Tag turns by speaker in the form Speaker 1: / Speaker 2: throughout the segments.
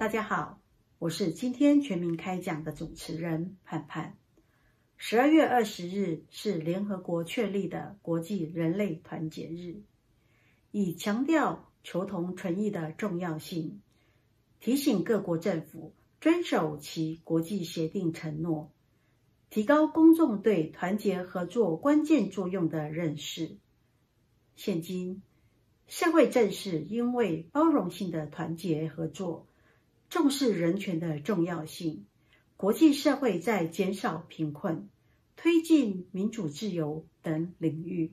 Speaker 1: 大家好，我是今天全民开讲的主持人盼盼。十二月二十日是联合国确立的国际人类团结日，以强调求同存异的重要性，提醒各国政府遵守其国际协定承诺，提高公众对团结合作关键作用的认识。现今，社会正是因为包容性的团结合作。重视人权的重要性，国际社会在减少贫困、推进民主自由等领域，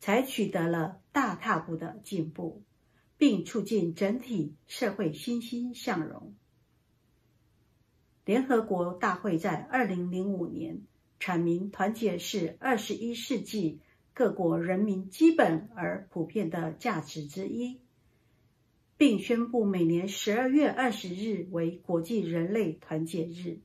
Speaker 1: 才取得了大踏步的进步，并促进整体社会欣欣向荣。联合国大会在二零零五年阐明，团结是二十一世纪各国人民基本而普遍的价值之一。并宣布每年十二月二十日为国际人类团结日。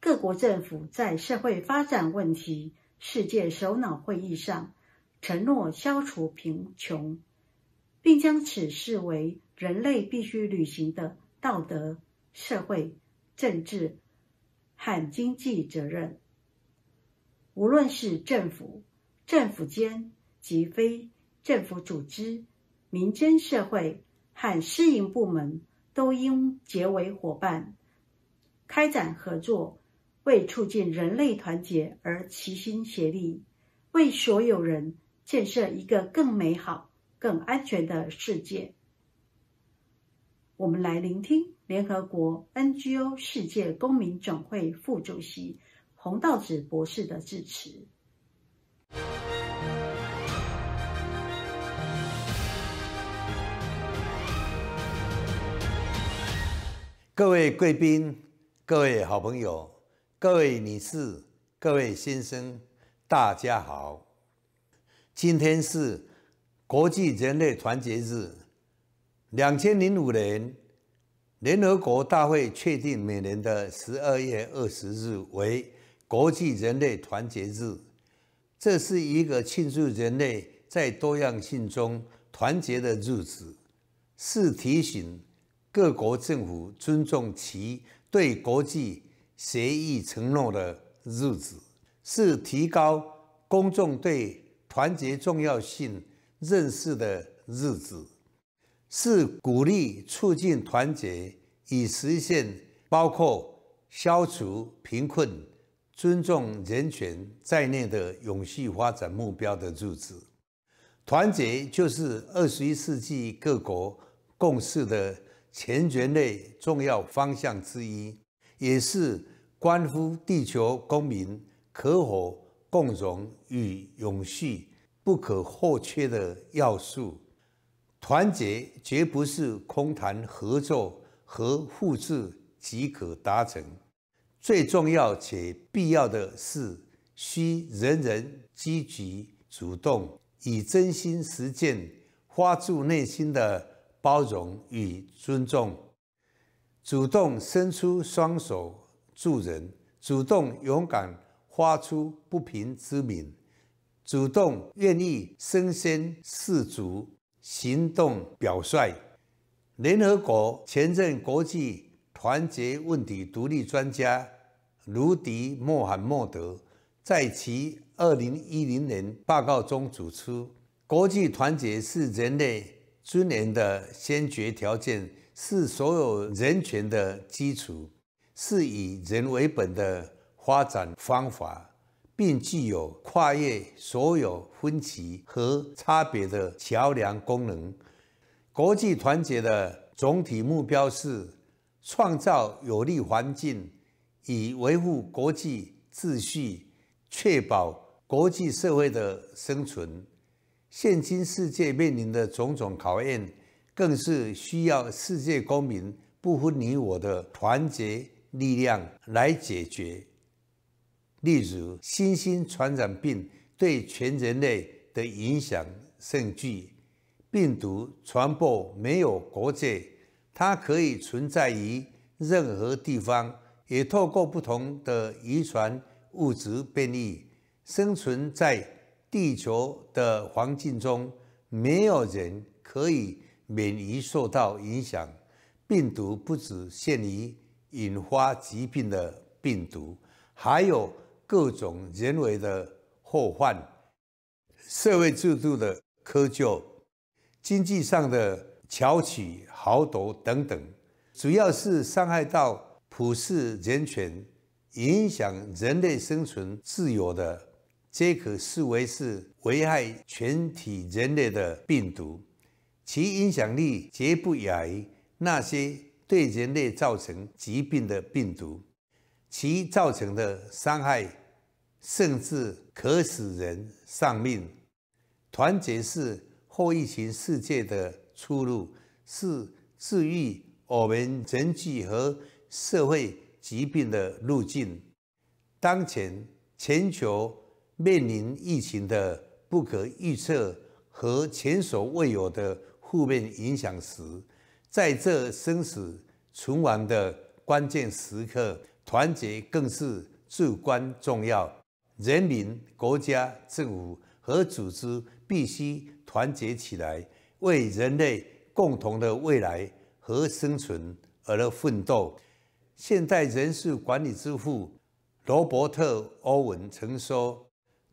Speaker 1: 各国政府在社会发展问题世界首脑会议上承诺消除贫穷，并将此视为人类必须履行的道德、社会、政治和经济责任。无论是政府、政府间及非政府组织。民间社会和私营部门都应结为伙伴，开展合作，为促进人类团结而齐心协力，为所有人建设一个更美好、更安全的世界。我们来聆听联合国 NGO 世界公民总会副主席洪道子博士的致辞。
Speaker 2: 各位贵宾、各位好朋友、各位女士、各位先生，大家好！今天是国际人类团结日。两千零五年，联合国大会确定每年的十二月二十日为国际人类团结日。这是一个庆祝人类在多样性中团结的日子，是提醒。各国政府尊重其对国际协议承诺的日子，是提高公众对团结重要性认识的日子，是鼓励促进团结以实现包括消除贫困、尊重人权在内的永续发展目标的日子。团结就是二十一世纪各国共识的。全人类重要方向之一，也是关乎地球公民可否共荣与永续不可或缺的要素。团结绝不是空谈合作和互助即可达成，最重要且必要的是，需人人积极主动，以真心实践，发自内心的。包容与尊重，主动伸出双手助人，主动勇敢发出不平之鸣，主动愿意身先士卒，行动表率。联合国前任国际团结问题独立专家卢迪·穆罕默德在其二零一零年报告中指出，国际团结是人类。尊严的先决条件是所有人权的基础，是以人为本的发展方法，并具有跨越所有分歧和差别的桥梁功能。国际团结的总体目标是创造有利环境，以维护国际秩序，确保国际社会的生存。现今世界面临的种种考验，更是需要世界公民不分你我的团结力量来解决。例如，新兴传染病对全人类的影响甚巨，病毒传播没有国界，它可以存在于任何地方，也透过不同的遗传物质变异生存在。地球的环境中，没有人可以免于受到影响，病毒不只限于引发疾病的病毒，还有各种人为的祸患、社会制度的窠臼、经济上的巧取豪夺等等，主要是伤害到普世人权、影响人类生存自由的，皆可视为是危害全体人类的病毒，其影响力绝不亚于。那些对人类造成疾病的病毒，其造成的伤害甚至可使人丧命。团结是后疫情世界的出路，是治愈我们人际和社会疾病的路径。当前全球面临疫情的不可预测和前所未有的负面影响时，在这生死存亡的关键时刻，团结更是至关重要。人民、国家、政府和组织必须团结起来，为人类共同的未来和生存而奋斗。现代人事管理之父罗伯特·欧文曾说：“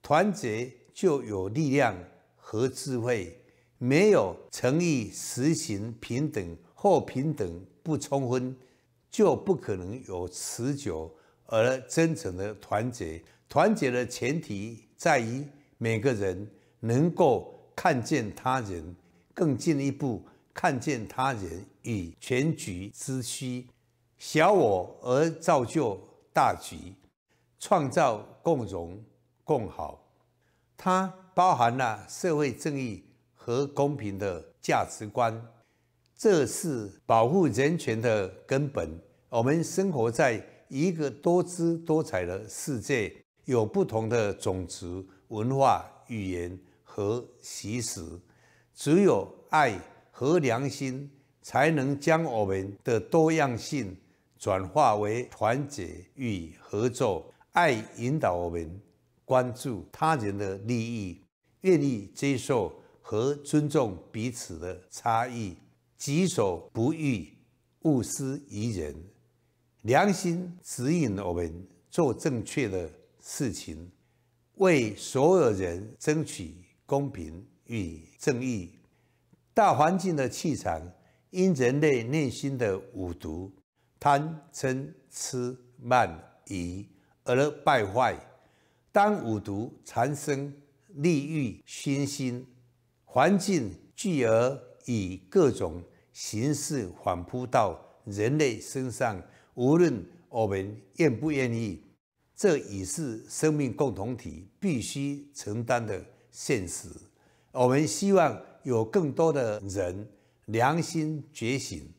Speaker 2: 团结就有力量和智慧，没有诚意实行平等。”或平等不充分，就不可能有持久而真诚的团结。团结的前提在于每个人能够看见他人，更进一步看见他人与全局之需，小我而造就大局，创造共荣共好。它包含了社会正义和公平的价值观。这是保护人权的根本。我们生活在一个多姿多彩的世界，有不同的种族、文化、语言和习俗。只有爱和良心，才能将我们的多样性转化为团结与合作。爱引导我们关注他人的利益，愿意接受和尊重彼此的差异。己所不欲，勿施于人。良心指引我们做正确的事情，为所有人争取公平与正义。大环境的气场因人类内心的五毒——贪、嗔、痴、慢、疑而败坏。当五毒缠生，利欲熏心，环境聚而以各种。形式反扑到人类身上，无论我们愿不愿意，这已是生命共同体必须承担的现实。我们希望有更多的人良心觉醒，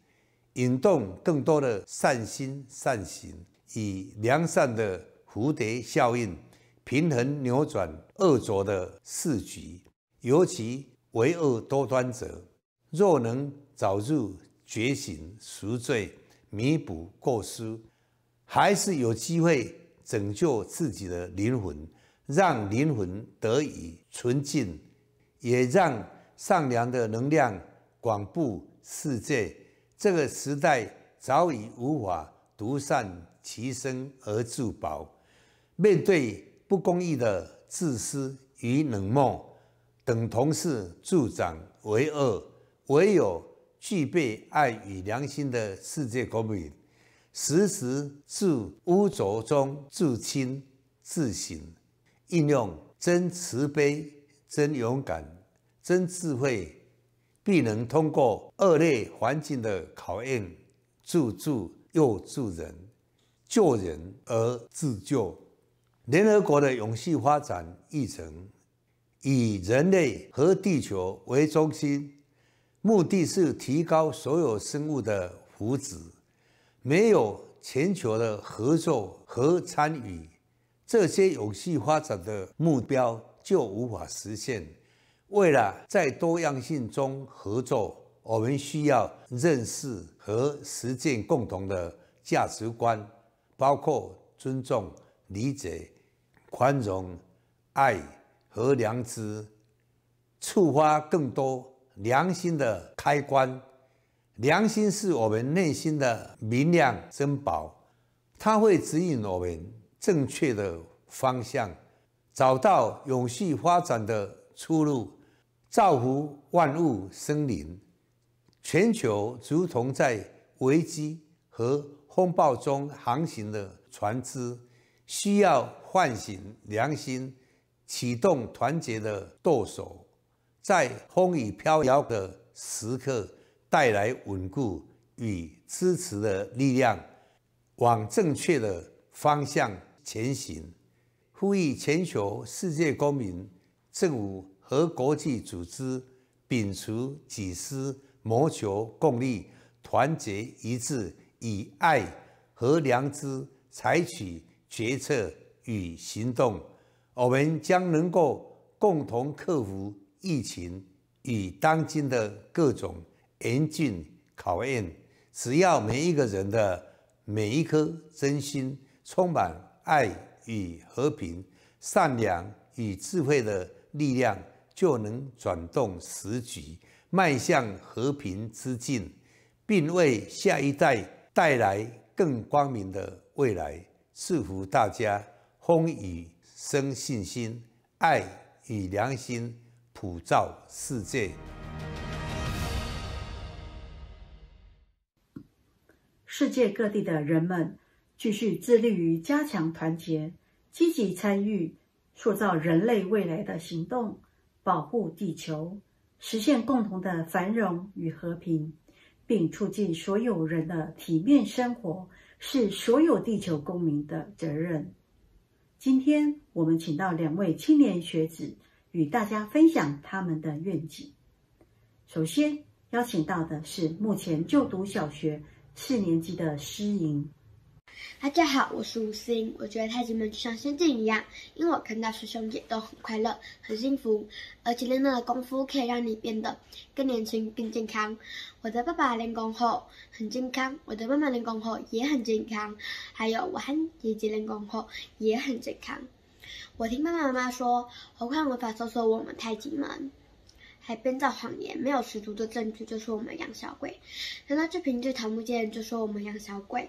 Speaker 2: 引动更多的善心善行，以良善的蝴蝶效应平衡扭转恶浊的世局。尤其为恶多端者，若能。早日觉醒赎罪，弥补过失，还是有机会拯救自己的灵魂，让灵魂得以纯净，也让善良的能量广布世界。这个时代早已无法独善其身而自保，面对不公义的自私与冷漠，等同是助长为恶，唯有。具备爱与良心的世界公民，时时自污浊中自清自省，应用真慈悲、真勇敢、真智慧，必能通过恶劣环境的考验，助助又助人，救人而自救。联合国的永续发展议程，以人类和地球为中心。目的是提高所有生物的福祉，没有全球的合作和参与，这些有序发展的目标就无法实现。为了在多样性中合作，我们需要认识和实践共同的价值观，包括尊重、理解、宽容、爱和良知，触发更多。良心的开关，良心是我们内心的明亮珍宝，它会指引我们正确的方向，找到永续发展的出路，造福万物生灵。全球如同在危机和风暴中航行的船只，需要唤醒良心，启动团结的舵手，在风雨飘摇的时刻带来稳固与支持的力量，往正确的方向前行。呼吁全球世界公民、政府和国际组织摒除己私。谋求共利，团结一致，以爱和良知采取决策与行动，我们将能够共同克服疫情与当今的各种严峻考验。只要每一个人的每一颗真心充满爱与和平、善良与智慧的力量，就能转动时局。迈向和平之境，并为下一代带来更光明的未来。祝福大家，风雨生信心，爱与良心普照世界。
Speaker 1: 世界各地的人们继续致力于加强团结，积极参与塑造人类未来的行动，保护地球。实现共同的繁荣与和平，并促进所有人的体面生活，是所有地球公民的责任。今天我们请到两位青年学子，与大家分享他们的愿景。首先邀请到的是目前就读小学四年级的诗莹。
Speaker 3: 大家好，我是吴思颖。我觉得太极门就像仙境一样，因为我看到师兄姐都很快乐、很幸福，而且练那个功夫可以让你变得更年轻、更健康。我的爸爸练功后很健康，我的妈妈练功后也很健康，还有我和姐姐练功后也很健康。我听爸爸妈妈说，何况无法搜索我们太极门，还编造谎言，没有十足的证据就说我们养小鬼，难道就凭这桃木剑就说我们养小鬼？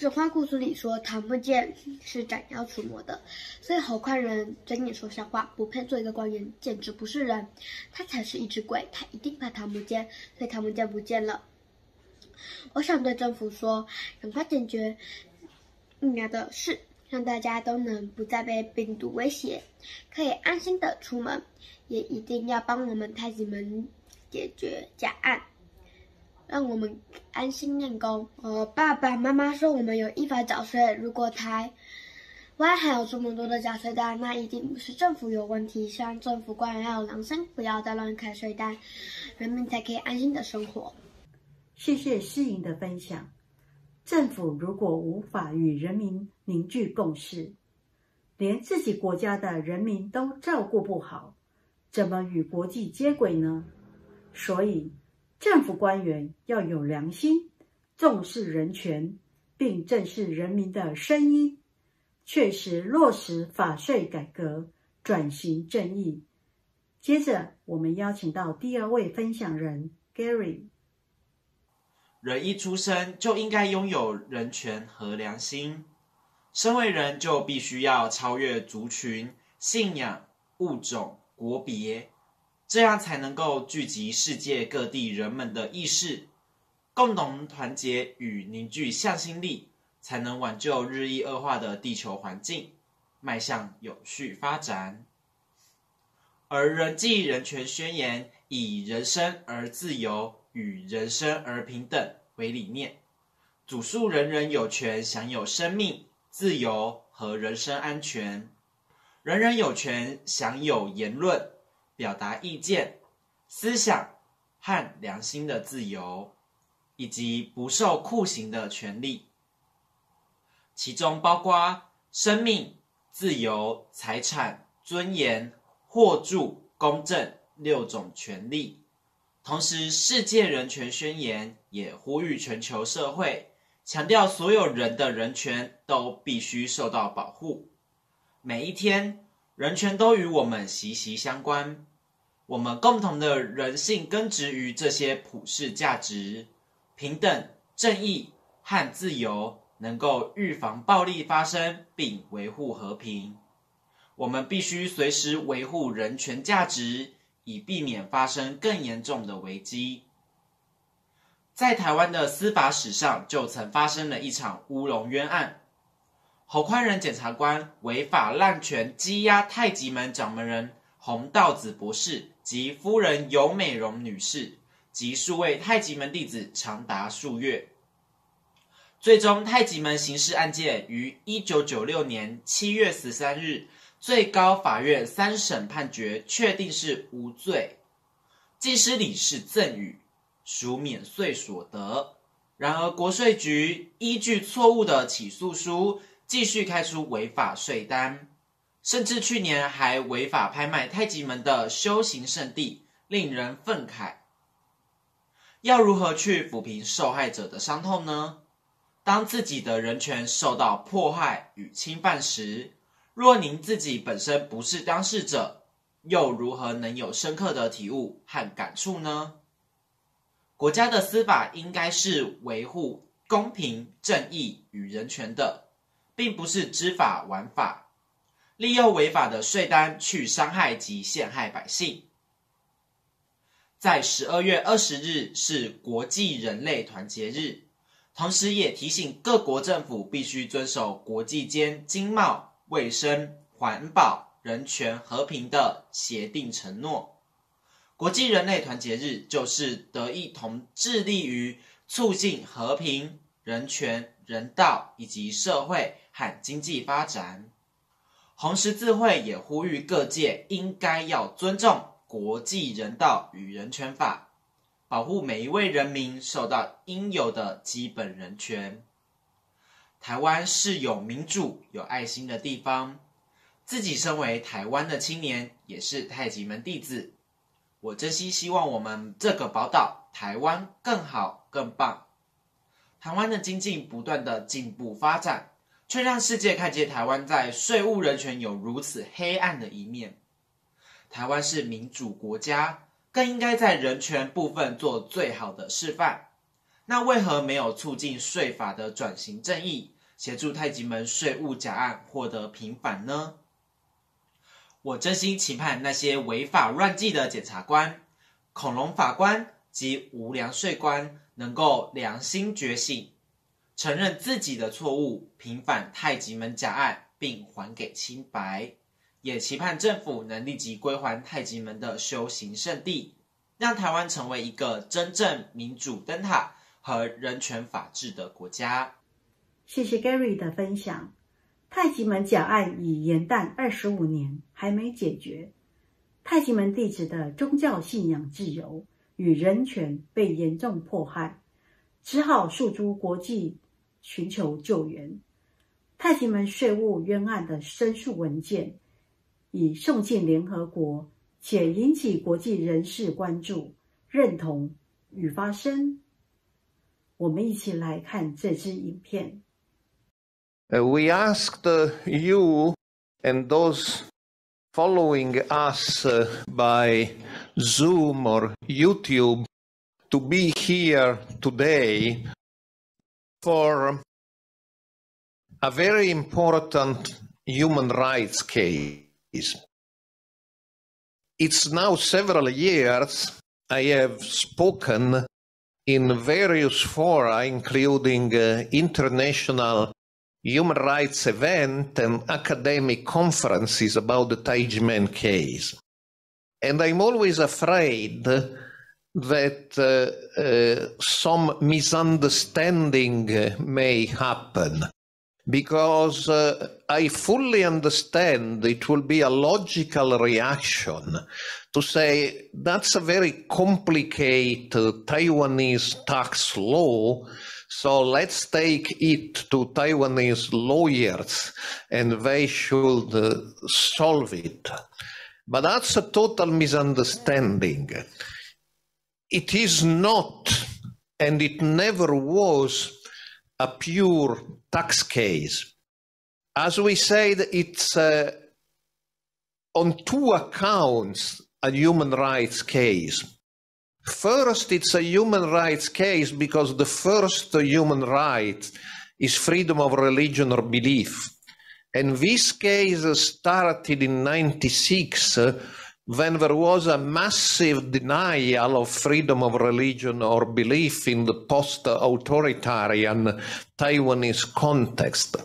Speaker 3: 这话故事里说，桃木剑是斩妖除魔的，所以侯宽人睁眼说瞎话，不配做一个官员，简直不是人，他才是一只鬼，他一定怕桃木剑，所以桃木剑不见了。我想对政府说，赶快解决疫苗的事，让大家都能不再被病毒威胁，可以安心的出门，也一定要帮我们太极门解决假案。让我们安心练功。呃，爸爸妈妈说我们有依法缴税，如果台湾还有这么多的缴税单，那一定不是政府有问题。希望政府官员要有良心，不要再乱开税单，人民才可以安心的生活。
Speaker 1: 谢谢诗颖的分享。政府如果无法与人民凝聚共识，连自己国家的人民都照顾不好，怎么与国际接轨呢？所以。政府官员要有良心，重视人权，并正视人民的声音，确实落实法税改革，转型正义。接着，我们邀请到第二位分享人 Gary。
Speaker 4: 人一出生就应该拥有人权和良心，身为人就必须要超越族群、信仰、物种、国别。这样才能够聚集世界各地人们的意识，共同团结与凝聚向心力，才能挽救日益恶化的地球环境，迈向有序发展。而人际人权宣言以人生而自由与人生而平等为理念，主诉人人有权享有生命、自由和人身安全，人人有权享有言论。表达意见、思想和良心的自由，以及不受酷刑的权利，其中包括生命、自由、财产、尊严、获助、公正六种权利。同时，世界人权宣言也呼吁全球社会，强调所有人的人权都必须受到保护。每一天，人权都与我们息息相关。我们共同的人性根植于这些普世价值：平等、正义和自由，能够预防暴力发生并维护和平。我们必须随时维护人权价值，以避免发生更严重的危机。在台湾的司法史上，就曾发生了一场乌龙冤案。侯宽仁检察官违法滥权羁押太极门掌门人洪道子博士及夫人尤美容女士及数位太极门弟子长达数月。最终，太极门刑事案件于一九九六年七月十三日。最高法院三审判决确定是无罪，技师理事赠与属免税所得。然而，国税局依据错误的起诉书，继续开出违法税单，甚至去年还违法拍卖太极门的修行圣地，令人愤慨。要如何去抚平受害者的伤痛呢？当自己的人权受到迫害与侵犯时，若您自己本身不是当事者，又如何能有深刻的体悟和感触呢？国家的司法应该是维护公平、正义与人权的，并不是知法玩法，利用违法的税单去伤害及陷害百姓。在十二月二十日是国际人类团结日，同时也提醒各国政府必须遵守国际间经贸。卫生、环保、人权、和平的协定承诺。国际人类团结日就是得意同致力于促进和平、人权、人道以及社会和经济发展。红十字会也呼吁各界应该要尊重国际人道与人权法，保护每一位人民受到应有的基本人权。台湾是有民主、有爱心的地方。自己身为台湾的青年，也是太极门弟子。我真心希望我们这个宝岛台湾更好、更棒。台湾的经济不断的进步发展，却让世界看见台湾在税务人权有如此黑暗的一面。台湾是民主国家，更应该在人权部分做最好的示范。那为何没有促进税法的转型正义，协助太极门税务假案获得平反呢？我真心期盼那些违法乱纪的检察官、恐龙法官及无良税官能够良心觉醒，承认自己的错误，平反太极门假案，并还给清白。也期盼政府能立即归还太极门的修行圣地，让台湾成为一个真正民主灯塔。和人权法治的国家。
Speaker 1: 谢谢 Gary 的分享。太极门假案已延宕二十五年，还没解决。太极门弟子的宗教信仰自由与人权被严重迫害，只好诉诸国际寻求救援。太极门税务冤案的申诉文件已送进联合国，且引起国际人士关注、认同与发声。我们一起来看这支影片。
Speaker 5: We asked you and those following us by Zoom or YouTube to be here today for a very important human rights case. It's now several years I have spoken in various fora, including uh, international human rights event and academic conferences about the Taijmen case. And I'm always afraid that uh, uh, some misunderstanding may happen because uh, I fully understand it will be a logical reaction to say that's a very complicated Taiwanese tax law. So let's take it to Taiwanese lawyers and they should uh, solve it. But that's a total misunderstanding. It is not, and it never was, a pure tax case. As we said, it's uh, on two accounts a human rights case. First, it's a human rights case because the first human right is freedom of religion or belief. And this case started in 96 when there was a massive denial of freedom of religion or belief in the post-authoritarian Taiwanese context.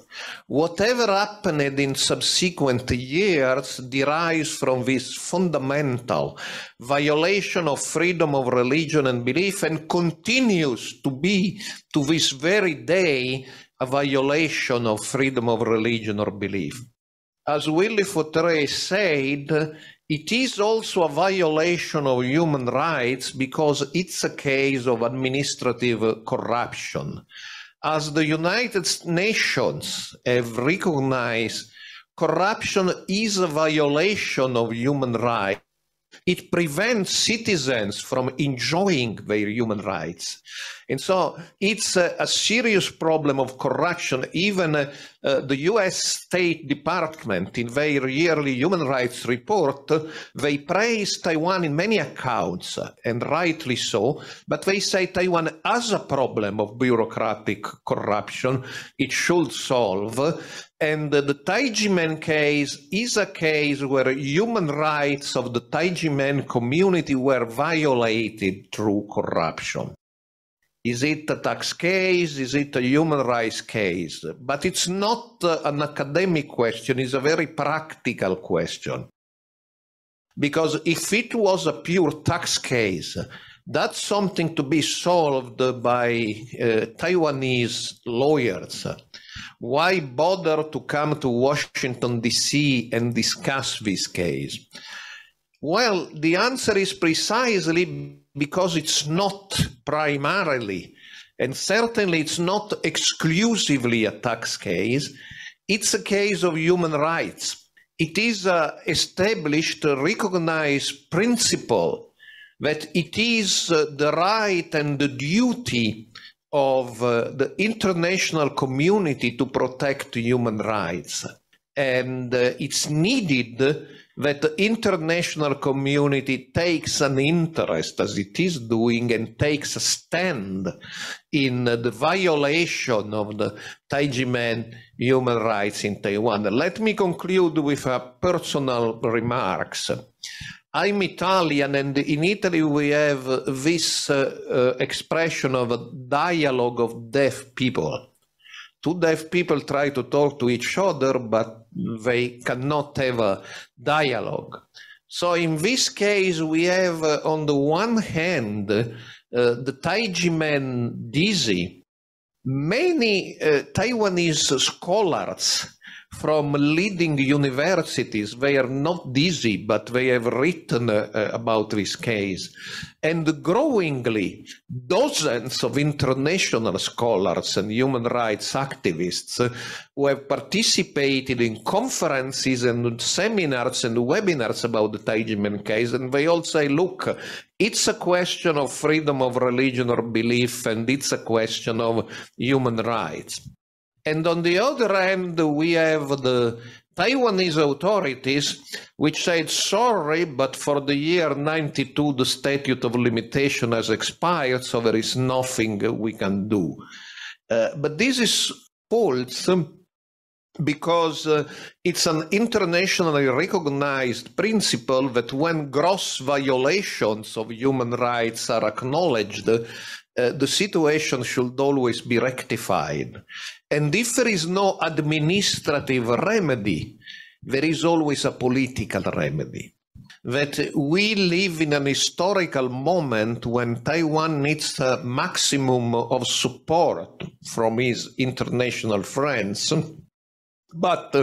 Speaker 5: Whatever happened in subsequent years derives from this fundamental violation of freedom of religion and belief and continues to be, to this very day, a violation of freedom of religion or belief. As Willy Fautré said, it is also a violation of human rights because it's a case of administrative corruption. As the United Nations have recognized, corruption is a violation of human rights. It prevents citizens from enjoying their human rights. And so it's a, a serious problem of corruption. Even uh, uh, the US State Department, in their yearly human rights report, they praise Taiwan in many accounts, and rightly so, but they say Taiwan has a problem of bureaucratic corruption it should solve. And the Taijimen case is a case where human rights of the Taijimen community were violated through corruption. Is it a tax case? Is it a human rights case? But it's not uh, an academic question, it's a very practical question. Because if it was a pure tax case, that's something to be solved by uh, Taiwanese lawyers. Why bother to come to Washington, D.C. and discuss this case? Well, the answer is precisely because it's not primarily, and certainly it's not exclusively a tax case, it's a case of human rights. It is an established, recognized principle that it is uh, the right and the duty of uh, the international community to protect human rights. And uh, it's needed that the international community takes an interest, as it is doing, and takes a stand in the violation of the Taijimen human rights in Taiwan. Let me conclude with a personal remarks. I'm Italian, and in Italy we have this uh, uh, expression of a dialogue of deaf people two deaf people try to talk to each other, but they cannot have a dialogue. So in this case, we have uh, on the one hand uh, the Taijimen Dizzy. Many uh, Taiwanese scholars from leading universities. They are not dizzy, but they have written uh, about this case. And growingly, dozens of international scholars and human rights activists uh, who have participated in conferences and seminars and webinars about the Taijimen case, and they all say, look, it's a question of freedom of religion or belief, and it's a question of human rights. And on the other hand, we have the Taiwanese authorities, which said, sorry, but for the year 92, the statute of limitation has expired, so there is nothing we can do. Uh, but this is false because uh, it's an internationally recognized principle that when gross violations of human rights are acknowledged, uh, the situation should always be rectified. And if there is no administrative remedy, there is always a political remedy. That we live in an historical moment when Taiwan needs a maximum of support from its international friends. But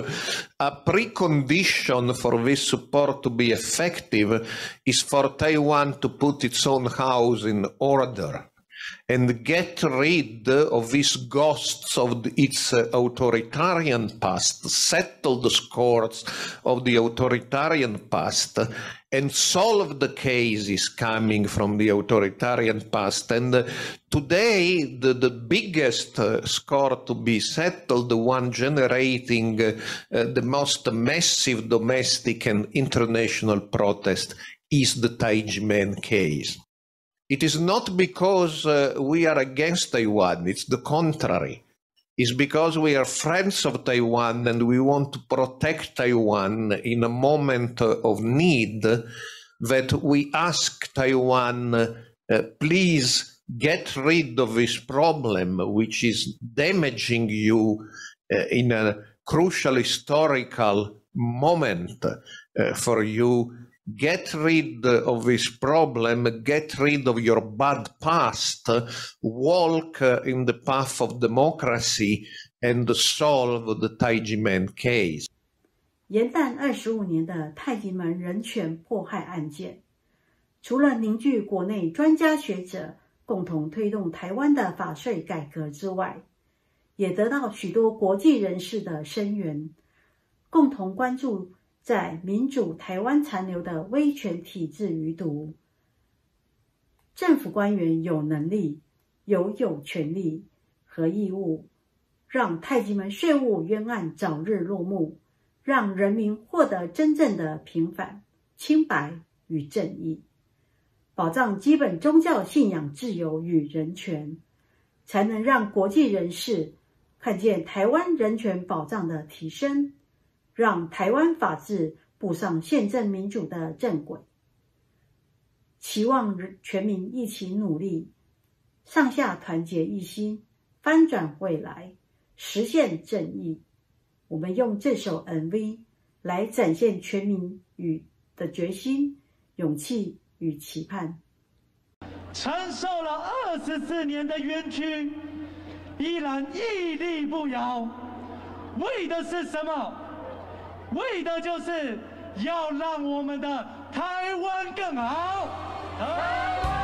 Speaker 5: a precondition for this support to be effective is for Taiwan to put its own house in order and get rid of these ghosts of its authoritarian past, settle the scores of the authoritarian past, and solve the cases coming from the authoritarian past. And uh, today, the, the biggest uh, score to be settled, the one generating uh, the most massive domestic and international protest, is the Taijimen case. It is not because uh, we are against Taiwan, it's the contrary. It's because we are friends of Taiwan and we want to protect Taiwan in a moment of need that we ask Taiwan, uh, please get rid of this problem, which is damaging you uh, in a crucial historical moment uh, for you get rid of this problem, get rid of your bad past, walk in the path of democracy and solve the Taijimen case.
Speaker 1: 延宕二十五年的太极门人权迫害案件，除了凝聚国内专家学者共同推动台湾的法税改革之外，也得到许多国际人士的声援，共同关注在民主台湾残留的威权体制余毒。政府官员有能力、有有权利和义务，让太极门税务冤案早日落幕。让人民获得真正的平反、清白与正义，保障基本宗教信仰自由与人权，才能让国际人士看见台湾人权保障的提升，让台湾法治步上宪政民主的正轨。期望全民一起努力，上下团结一心，翻转未来，实现正义。我们用这首 MV 来展现全民与的决心、勇气与期盼。
Speaker 6: 承受了二十四年的冤屈，依然屹立不摇，为的是什么？为的就是要让我们的台湾更好。台湾。